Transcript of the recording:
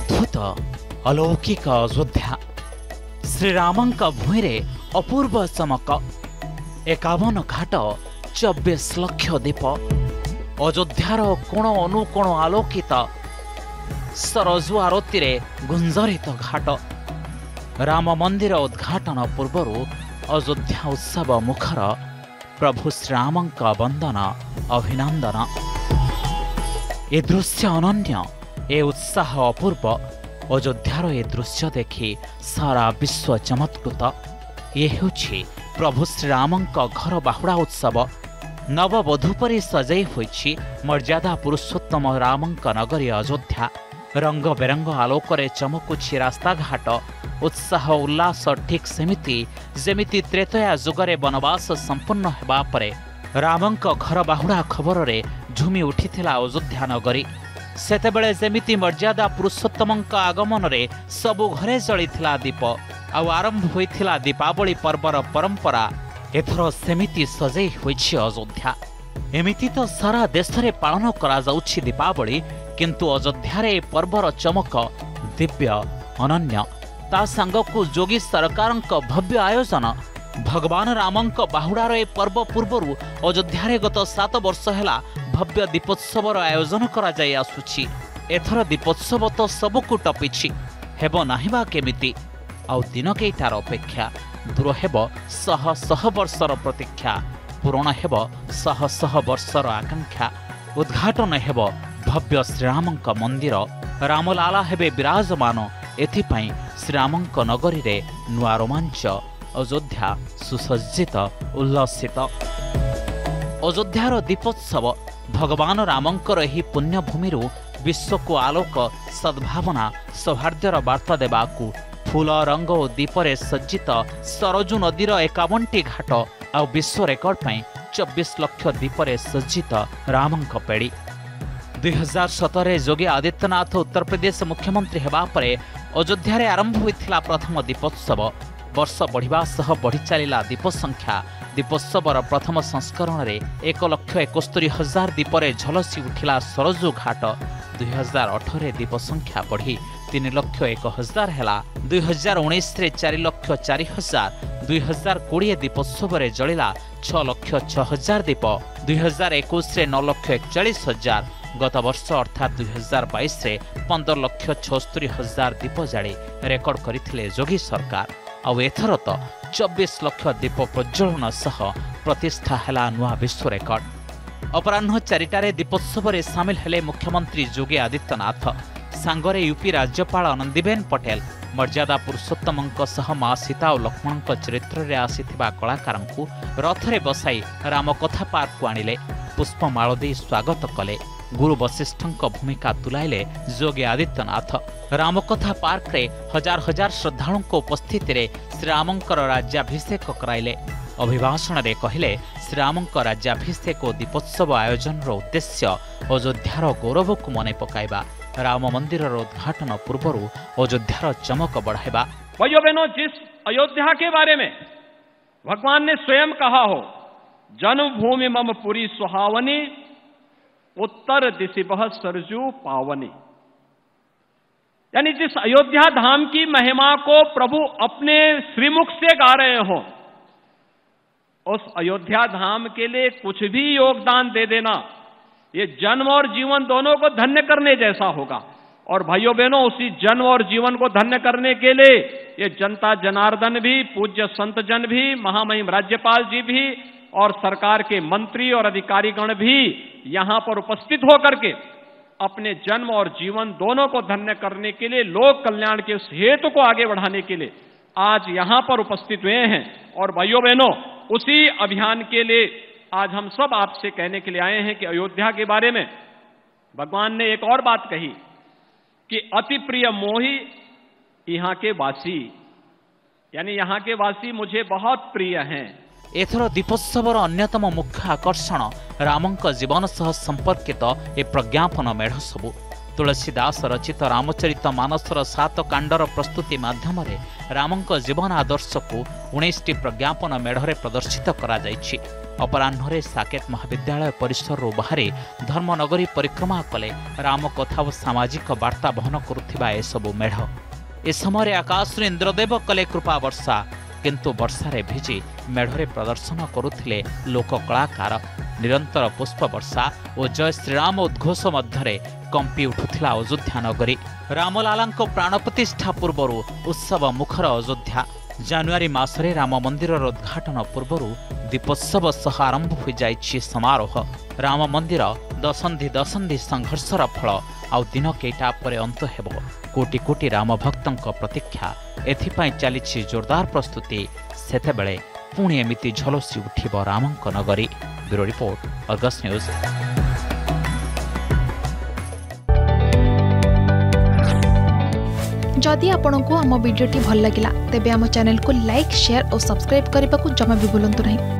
ଅଦ୍ଭୁତ ଅଲୌକିକ ଅଯୋଧ୍ୟା ଶ୍ରୀରାମଙ୍କ ଭୂଇଁରେ ଅପୂର୍ବ ଚମକ ଏକାବନ ଘାଟ ଚବିଶ ଲକ୍ଷ ଦୀପ ଅଯୋଧ୍ୟାର କୋଣ ଅନୁକୋଣ ଆଲୋକିତ ସରଜୁ ଆରତିରେ ଗୁଞ୍ଜରିତ ଘାଟ ରାମ ମନ୍ଦିର ଉଦ୍ଘାଟନ ପୂର୍ବରୁ ଅଯୋଧ୍ୟା ଉତ୍ସବ ମୁଖର ପ୍ରଭୁ ଶ୍ରୀରାମଙ୍କ ବନ୍ଦନ ଅଭିନନ୍ଦନ ଏ ଦୃଶ୍ୟ ଅନନ୍ୟ ଏ ଉତ୍ସାହ ଅପୂର୍ବ ଅଯୋଧ୍ୟାର ଏ ଦୃଶ୍ୟ ଦେଖି ସାରା ବିଶ୍ୱ ଚମତ୍କୃତ ଏ ହେଉଛି ପ୍ରଭୁ ଶ୍ରୀରାମଙ୍କ ଘର ବାହୁଡ଼ା ଉତ୍ସବ ନବବଧୂ ପରି ସଜେଇ ହୋଇଛି ମର୍ଯ୍ୟାଦା ପୁରୁଷୋତ୍ତମ ରାମଙ୍କ ନଗରୀ ଅଯୋଧ୍ୟା ରଙ୍ଗ ବେରଙ୍ଗ ଆଲୋକରେ ଚମକୁଛି ରାସ୍ତାଘାଟ ଉତ୍ସାହ ଉଲ୍ଲାସ ଠିକ୍ ସେମିତି ଯେମିତି ତ୍ରେତୟା ଯୁଗରେ ବନବାସ ସମ୍ପୂର୍ଣ୍ଣ ହେବା ପରେ ରାମଙ୍କ ଘର ବାହୁଡ଼ା ଖବରରେ ଝୁମି ଉଠିଥିଲା ଅଯୋଧ୍ୟା ନଗରୀ ସେତେବେଳେ ଯେମିତି ମର୍ଯ୍ୟାଦା ପୁରୁଷୋତ୍ତମଙ୍କ ଆଗମନରେ ସବୁ ଘରେ ଜଳିଥିଲା ଦୀପ ଆଉ ଆରମ୍ଭ ହୋଇଥିଲା ଦୀପାବଳି ପର୍ବର ପରମ୍ପରା ଏଥର ସେମିତି ସଜେଇ ହୋଇଛି ଅଯୋଧ୍ୟା। ଏମିତି ତ ସାରା ଦେଶରେ ପାଳନ କରାଯାଉଛି ଦୀପାବଳି କିନ୍ତୁ ଅଯୋଧ୍ୟାରେ ଏ ପର୍ବର ଚମକ ଦିବ୍ୟ ଅନନ୍ୟ। ତା ସାଙ୍ଗକୁ ଯୋଗୀ ସରକାରଙ୍କ ଭବ୍ୟ ଆୟୋଜନ ଭଗବାନ ରାମଙ୍କ ବାହୁଡ଼ାର ଏ ପର୍ବ ପୂର୍ବରୁ ଅଯୋଧ୍ୟାରେ ଗତ ସାତ ବର୍ଷ ହେଲା ଭବ୍ୟ ଦୀପୋତ୍ସବର ଆୟୋଜନ କରାଯାଇ ଆସୁଛି। ଏଥର ଦୀପୋତ୍ସବ ତ ସବୁକୁ ଟପିଛି ହେବ ନାହିଁ ବା କେମିତି? ଆଉ ଦିନ କେଇଟାର ଅପେକ୍ଷା? ଦୂର ହେବ ଶହ ଶହ ବର୍ଷର ପ୍ରତୀକ୍ଷା ପୂରଣ ହେବ ଶହ ଶହ ବର୍ଷର ଆକାଂକ୍ଷା ଉଦ୍ଘାଟନ ହେବ ଭବ୍ୟ ଶ୍ରୀରାମଙ୍କ ମନ୍ଦିର। ରାମଲାଲା ହେବେ ବିରାଜମାନ ଏଥିପାଇଁ ଶ୍ରୀରାମଙ୍କ ନଗରୀରେ ନୂଆ ରୋମାଞ୍ଚ ଅଯୋଧ୍ୟା ସୁସଜ୍ଜିତ ଉଲ୍ଲସିତ ଅଯୋଧ୍ୟାର ଦୀପୋତ୍ସବ ଭଗବାନ ରାମଙ୍କର ଏହି ପୁଣ୍ୟଭୂମିରୁ ବିଶ୍ୱକୁ ଆଲୋକ ସଦ୍ଭାବନା ସୌହାର୍ଦ୍ଦ୍ୟର ବାର୍ତ୍ତା ଦେବାକୁ ଫୁଲ ରଙ୍ଗ ଓ ଦୀପରେ ସଜ୍ଜିତ ସରଜୁ ନଦୀର ଏକାବନଟି ଘାଟ ଆଉ ବିଶ୍ୱ ରେକର୍ଡ ପାଇଁ ଚବିଶ ଲକ୍ଷ ଦୀପରେ ସଜ୍ଜିତ ରାମଙ୍କ ପେଡ଼ି। ଦୁଇହଜାର ସତରରେ ଯୋଗୀ ଆଦିତ୍ୟନାଥ ଉତ୍ତରପ୍ରଦେଶ ମୁଖ୍ୟମନ୍ତ୍ରୀ ହେବା ପରେ ଅଯୋଧ୍ୟାରେ ଆରମ୍ଭ ହୋଇଥିଲା ପ୍ରଥମ ଦୀପୋତ୍ସବ। ବର୍ଷ ବଢ଼ିବା ସହ ବଢ଼ି ଚାଲିଲା ଦୀପ ସଂଖ୍ୟା ଦୀପୋତ୍ସବର ପ୍ରଥମ ସଂସ୍କରଣରେ ଏକ ଲକ୍ଷ ଏକସ୍ତରୀ ହଜାର ଦୀପରେ ଝଲସି ଉଠିଲା ସରଜୁ ଘାଟ ଦୁଇହଜାର ଅଠରରେ ଦୀପ ସଂଖ୍ୟା ବଢ଼ି ତିନି ଲକ୍ଷ ଏକ ହଜାର ହେଲା ଦୁଇହଜାର ଉଣେଇଶରେ ଚାରି ଲକ୍ଷ ଚାରି ହଜାର ଦୁଇହଜାର କୋଡ଼ିଏ ଦୀପୋତ୍ସବରେ ଜଳିଲା ଛଅ ଲକ୍ଷ ଛଅ ହଜାର ଦୀପ ଦୁଇହଜାର ଏକୋଇଶରେ ନଅ ଲକ୍ଷ ଏକଚାଳିଶ ହଜାର ଗତ ବର୍ଷ ଅର୍ଥାତ୍ ଦୁଇହଜାର ବାଇଶରେ ପନ୍ଦର ଲକ୍ଷ ଛଅସ୍ତରୀ ହଜାର ଦୀପ ଜାଳି ରେକର୍ଡ କରିଥିଲେ ଯୋଗୀ ସରକାର ଆଉ ଏଥର ତ ଚବିଶ ଲକ୍ଷ ଦୀପ ପ୍ରଜ୍ୱଳନ ସହ ପ୍ରତିଷ୍ଠା ହେଲା ନୂଆ ବିଶ୍ୱ ରେକର୍ଡ। ଅପରାହ୍ନ ଚାରିଟାରେ ଦୀପୋତ୍ସବରେ ସାମିଲ ହେଲେ ମୁଖ୍ୟମନ୍ତ୍ରୀ ଯୋଗୀ ଆଦିତ୍ୟନାଥ। ସାଙ୍ଗରେ ୟୁପି ରାଜ୍ୟପାଳ ଆନନ୍ଦିବେନ ପଟେଲ। ମର୍ଯ୍ୟାଦା ପୁରୁଷୋତ୍ତମଙ୍କ ସହ ମା ସୀତା ଓ ଲକ୍ଷ୍ମଣଙ୍କ ଚରିତ୍ରରେ ଆସିଥିବା କଳାକାରଙ୍କୁ ରଥରେ ବସାଇ ରାମକଥା ପାର୍କକୁ ଆଣିଲେ। ପୁଷ୍ପମାଳ ଦେଇ ସ୍ୱାଗତ କଲେ। ଗୁରୁ ବଶିଷ୍ଠଙ୍କ ଭୂମିକା ତୁଲାଇଲେ ଯୋଗୀ ଆଦିତ୍ୟନାଥ ରାମକଥା ପାର୍କରେ ହଜାର ହଜାର ଶ୍ରଦ୍ଧାଳୁଙ୍କ ଉପସ୍ଥିତିରେ ଶ୍ରୀରାମଙ୍କର ରାଜ୍ୟାଭିଷେକ କରାଇଲେ ଅଭିଭାଷଣରେ କହିଲେ ଶ୍ରୀରାମଙ୍କ ରାଜ୍ୟାଭିଷେକ ଓ ଦୀପୋତ୍ସବ ଆୟୋଜନର ଉଦ୍ଦେଶ୍ୟ ଅଯୋଧ୍ୟାର ଗୌରବକୁ ମନେ ପକାଇବା ରାମ ମନ୍ଦିରର ଉଦ୍ଘାଟନ ପୂର୍ବରୁ ଅଯୋଧ୍ୟାର ଚମକ ବଢ଼ାଇବା भाइयों बहनों जिस अयोध्या के बारे में भगवान ने स्वयं कहा हो जन्मभूमि मम पुरी सुहावनी उत्तर दिशिबह सरजू पावनी। यानी जिस अयोध्या धाम की महिमा को प्रभु अपने श्रीमुख से गा रहे हो, उस अयोध्या धाम के लिए कुछ भी योगदान दे देना, ये जन्म और जीवन दोनों को धन्य करने जैसा होगा। और भाइयों बहनों, उसी जन्म और जीवन को धन्य करने के लिए ये जनता जनार्दन भी, पूज्य संत जन भी, महामहिम राज्यपाल जी भी, और सरकार के मंत्री और अधिकारीगण भी यहाँ पर उपस्थित होकर के अपने जन्म और जीवन दोनों को धन्य करने के लिए, लोक कल्याण के उस हेतु को आगे बढ़ाने के लिए आज यहाँ पर उपस्थित हुए हैं। और भाइयों बहनों उसी अभियान के लिए आज हम सब आपसे कहने के लिए आए हैं कि अयोध्या के बारे में भगवान ने एक और बात कही कि अति प्रिय मोही यहाँ के वासी, यानी यहाँ के वासी मुझे बहुत प्रिय हैं। ଏଥର ଦୀପୋତ୍ସବର ଅନ୍ୟତମ ମୁଖ୍ୟ ଆକର୍ଷଣ ରାମଙ୍କ ଜୀବନ ସହ ସମ୍ପର୍କିତ ଏ ପ୍ରଜ୍ଞାପନ ମେଢ଼ ସବୁ। ତୁଳସୀ ଦାସ ରଚିତ ରାମଚରିତ ମାନସର ସାତ କାଣ୍ଡର ପ୍ରସ୍ତୁତି ମାଧ୍ୟମରେ ରାମଙ୍କ ଜୀବନ ଆଦର୍ଶକୁ ଉଣେଇଶଟି ପ୍ରଜ୍ଞାପନ ମେଢ଼ରେ ପ୍ରଦର୍ଶିତ କରାଯାଇଛି। ଅପରାହ୍ନରେ ସାକେତ ମହାବିଦ୍ୟାଳୟ ପରିସରରୁ ବାହାରି ଧର୍ମନଗରୀ ପରିକ୍ରମା କଲେ ରାମ କଥା ଓ ସାମାଜିକ ବାର୍ତ୍ତା ବହନ କରୁଥିବା ଏସବୁ ମେଢ଼। ଏ ସମୟରେ ଆକାଶରୁ ଇନ୍ଦ୍ରଦେବ କଲେ କୃପା ବର୍ଷା। କିନ୍ତୁ ବର୍ଷାରେ ଭିଜି ମେଢ଼ରେ ପ୍ରଦର୍ଶନ କରୁଥିଲେ ଲୋକ କଳାକାର ନିରନ୍ତର ପୁଷ୍ପ ବର୍ଷା ଓ ଜୟ ଶ୍ରୀରାମ ଉଦ୍ଘୋଷ ମଧ୍ୟରେ କମ୍ପି ଉଠୁଥିଲା ଅଯୋଧ୍ୟା ନଗରୀ। ରାମଲାଲାଙ୍କ ପ୍ରାଣ ପ୍ରତିଷ୍ଠା ପୂର୍ବରୁ ଉତ୍ସବ ମୁଖର ଅଯୋଧ୍ୟା। ଜାନୁଆରୀ ମାସରେ ରାମ ମନ୍ଦିରର ଉଦ୍ଘାଟନ ପୂର୍ବରୁ ଦୀପୋତ୍ସବ ସହ ଆରମ୍ଭ ହୋଇଯାଇଛି ସମାରୋହ। ରାମ ମନ୍ଦିର ଦଶନ୍ଧି ଦଶନ୍ଧି ସଂଘର୍ଷର ଫଳ ଆଉ ଦିନ କେଇଟା ପରେ ଅନ୍ତ ହେବ। କୋଟି କୋଟି ରାମ ଭକ୍ତଙ୍କ ପ୍ରତୀକ୍ଷା। ଏଥିପାଇଁ ଚାଲିଛି ଜୋରଦାର ପ୍ରସ୍ତୁତି। ସେତେବେଳେ ପୁଣି ଏମିତି ଝଲସି ଉଠିବ ରାମଙ୍କ ନଗରୀ। Bureau report Argus news. ଯଦି ଆପଣଙ୍କୁ ଆମ ଭିଡ଼ିଓଟି ଭଲ ଲାଗିଲା ତେବେ ଆମ ଚ୍ୟାନେଲକୁ ଲାଇକ୍ ସେୟାର ଓ ସବସ୍କ୍ରାଇବ୍ କରିବାକୁ ଜମା ବି ଭୁଲନ୍ତୁ ନାହିଁ।